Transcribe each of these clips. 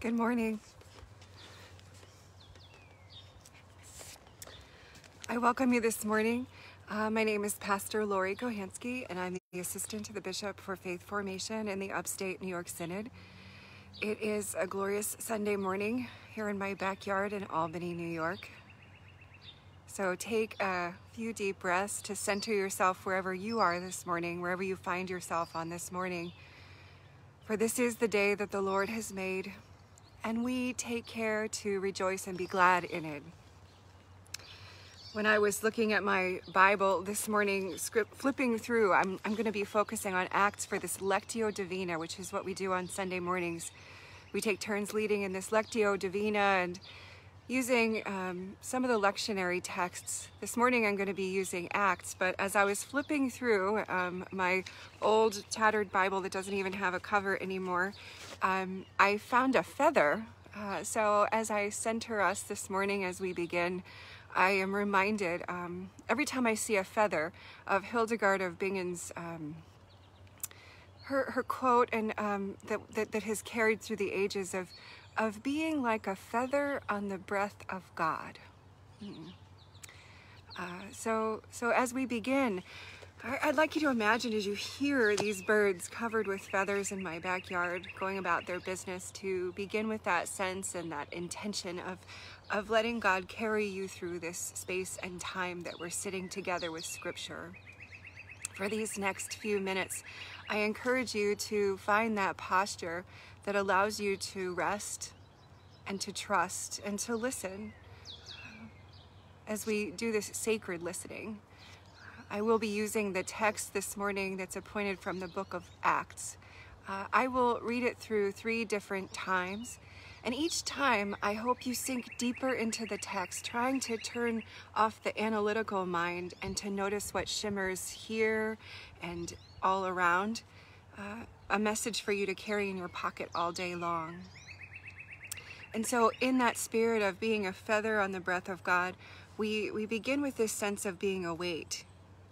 Good morning. I welcome you this morning. Uh, my name is Pastor Lori Kohansky, and I'm the assistant to the Bishop for Faith Formation in the Upstate New York Synod. It is a glorious Sunday morning here in my backyard in Albany, New York. So take a few deep breaths to center yourself wherever you are this morning, wherever you find yourself on this morning. For this is the day that the Lord has made and we take care to rejoice and be glad in it. When I was looking at my Bible this morning, script, flipping through, I'm, I'm going to be focusing on Acts for this Lectio Divina, which is what we do on Sunday mornings. We take turns leading in this Lectio Divina and using um, some of the lectionary texts. This morning I'm going to be using Acts, but as I was flipping through um, my old tattered Bible that doesn't even have a cover anymore, um, I found a feather. Uh, so as I center us this morning as we begin, I am reminded um, every time I see a feather of Hildegard of Bingen's um, her, her quote and um, that, that, that has carried through the ages of of being like a feather on the breath of God. Mm. Uh, so, so as we begin, I'd like you to imagine as you hear these birds covered with feathers in my backyard going about their business to begin with that sense and that intention of, of letting God carry you through this space and time that we're sitting together with Scripture. For these next few minutes, I encourage you to find that posture that allows you to rest and to trust and to listen as we do this sacred listening. I will be using the text this morning that's appointed from the book of Acts. Uh, I will read it through three different times. And each time, I hope you sink deeper into the text, trying to turn off the analytical mind and to notice what shimmers here and all around. Uh, a message for you to carry in your pocket all day long. And so, in that spirit of being a feather on the breath of God, we, we begin with this sense of being awake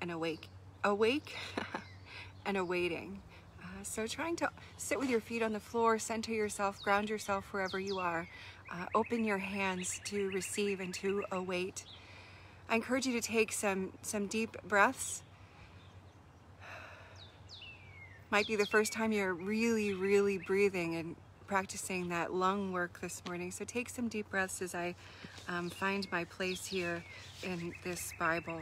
and awake, awake and awaiting. Uh, so, trying to sit with your feet on the floor, center yourself, ground yourself wherever you are, uh, open your hands to receive and to await. I encourage you to take some, some deep breaths might be the first time you're really, really breathing and practicing that lung work this morning. So take some deep breaths as I um, find my place here in this Bible.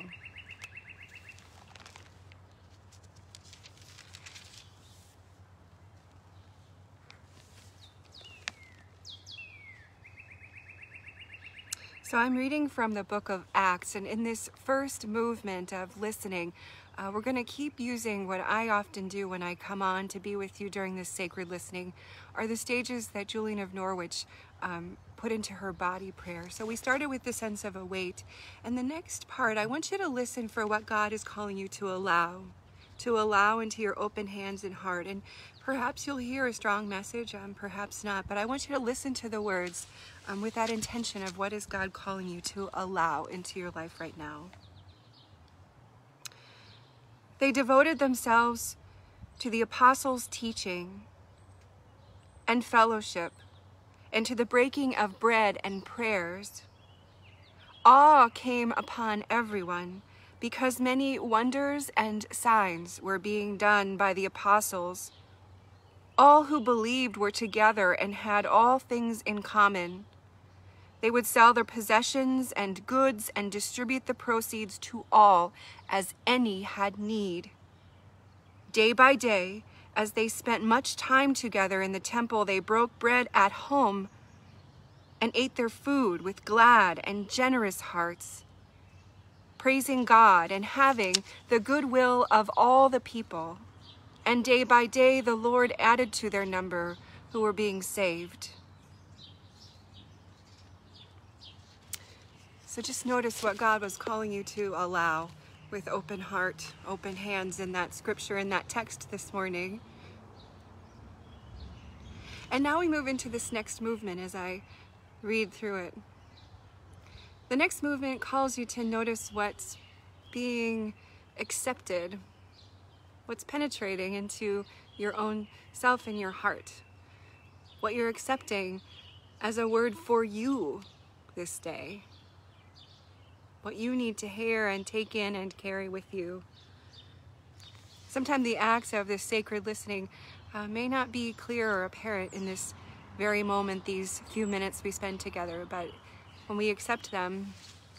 So I'm reading from the book of Acts, and in this first movement of listening, uh, we're going to keep using what I often do when I come on to be with you during this sacred listening, are the stages that Julian of Norwich um, put into her body prayer. So we started with the sense of a weight. and the next part, I want you to listen for what God is calling you to allow, to allow into your open hands and heart. And perhaps you'll hear a strong message, um, perhaps not, but I want you to listen to the words um, with that intention of what is God calling you to allow into your life right now. They devoted themselves to the apostles' teaching and fellowship and to the breaking of bread and prayers. Awe came upon everyone because many wonders and signs were being done by the apostles. All who believed were together and had all things in common. They would sell their possessions and goods and distribute the proceeds to all as any had need. Day by day, as they spent much time together in the temple, they broke bread at home and ate their food with glad and generous hearts, praising God and having the goodwill of all the people. And day by day, the Lord added to their number who were being saved. So just notice what God was calling you to allow with open heart, open hands in that scripture, in that text this morning. And now we move into this next movement as I read through it. The next movement calls you to notice what's being accepted, what's penetrating into your own self and your heart. what you're accepting as a word for you this day, what you need to hear and take in and carry with you. Sometimes the acts of this sacred listening uh, may not be clear or apparent in this very moment, these few minutes we spend together, but when we accept them,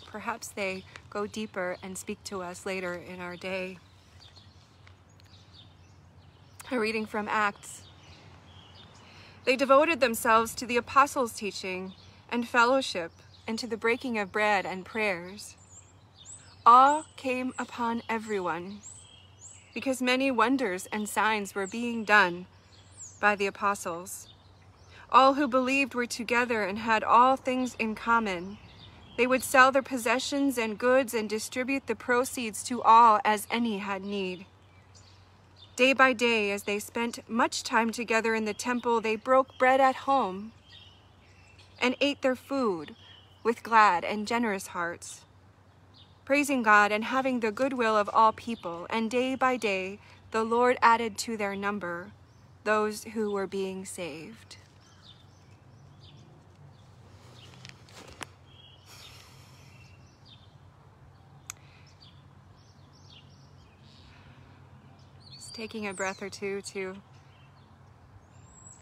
perhaps they go deeper and speak to us later in our day. A reading from Acts. They devoted themselves to the apostles' teaching and fellowship and to the breaking of bread and prayers. Awe came upon everyone because many wonders and signs were being done by the apostles. All who believed were together and had all things in common. They would sell their possessions and goods and distribute the proceeds to all as any had need. Day by day, as they spent much time together in the temple, they broke bread at home and ate their food with glad and generous hearts praising God and having the goodwill of all people, and day by day the Lord added to their number those who were being saved. Just taking a breath or two to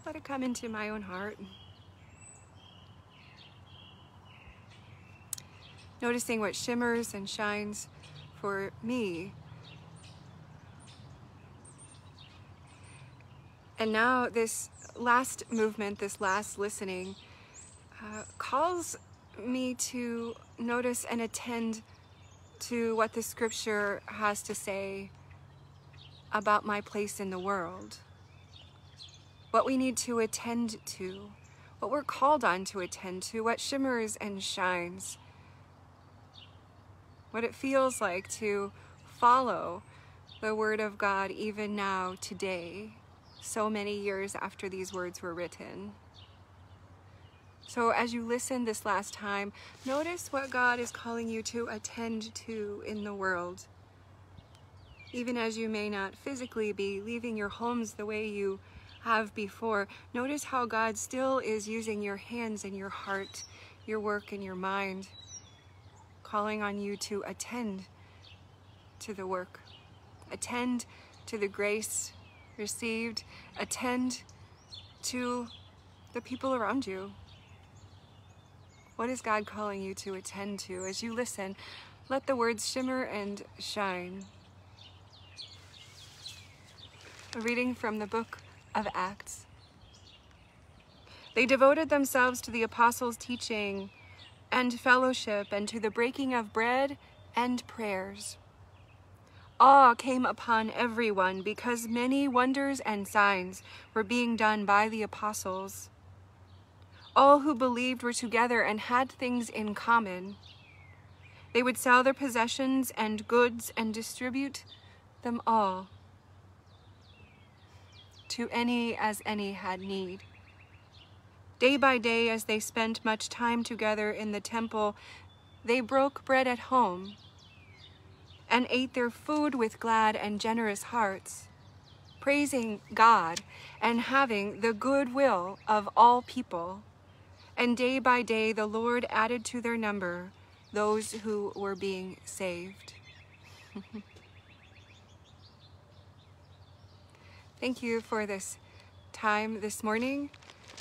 let it come into my own heart. Noticing what shimmers and shines for me. And now this last movement, this last listening, uh, calls me to notice and attend to what the scripture has to say about my place in the world. What we need to attend to, what we're called on to attend to, what shimmers and shines what it feels like to follow the Word of God even now, today, so many years after these words were written. So, as you listen this last time, notice what God is calling you to attend to in the world. Even as you may not physically be leaving your homes the way you have before, notice how God still is using your hands and your heart, your work and your mind calling on you to attend to the work, attend to the grace received, attend to the people around you. What is God calling you to attend to? As you listen, let the words shimmer and shine. A reading from the book of Acts. They devoted themselves to the apostles' teaching and fellowship and to the breaking of bread and prayers. Awe came upon everyone because many wonders and signs were being done by the apostles. All who believed were together and had things in common. They would sell their possessions and goods and distribute them all to any as any had need. Day by day, as they spent much time together in the temple, they broke bread at home and ate their food with glad and generous hearts, praising God and having the good will of all people. And day by day, the Lord added to their number those who were being saved. Thank you for this time this morning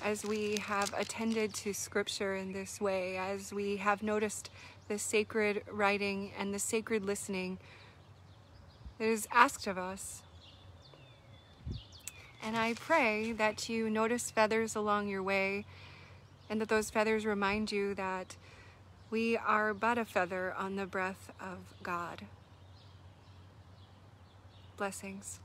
as we have attended to Scripture in this way, as we have noticed the sacred writing and the sacred listening that is asked of us. And I pray that you notice feathers along your way and that those feathers remind you that we are but a feather on the breath of God. Blessings.